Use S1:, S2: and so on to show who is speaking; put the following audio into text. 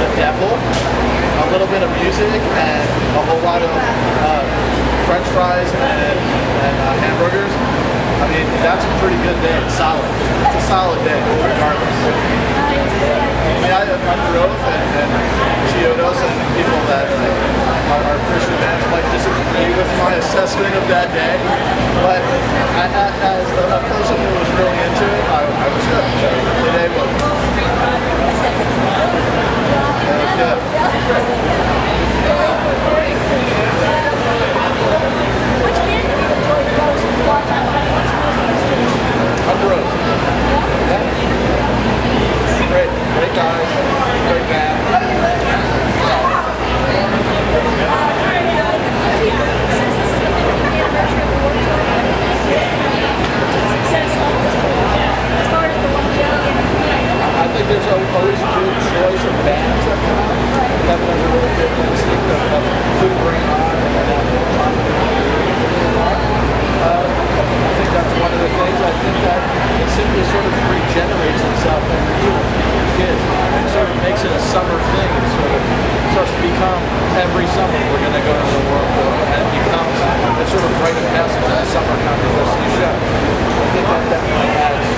S1: the devil, a little bit of music, and a whole lot of uh, french fries and, and uh, hamburgers. I mean, that's a pretty good day. It's solid. It's a solid day, regardless. regenerates itself every year with kids. And sort of makes it a summer thing. It sort of starts to become every summer we're going to go to the Warped Tour and it becomes a sort of rite of passage in the summer kind of show. I think that definitely adds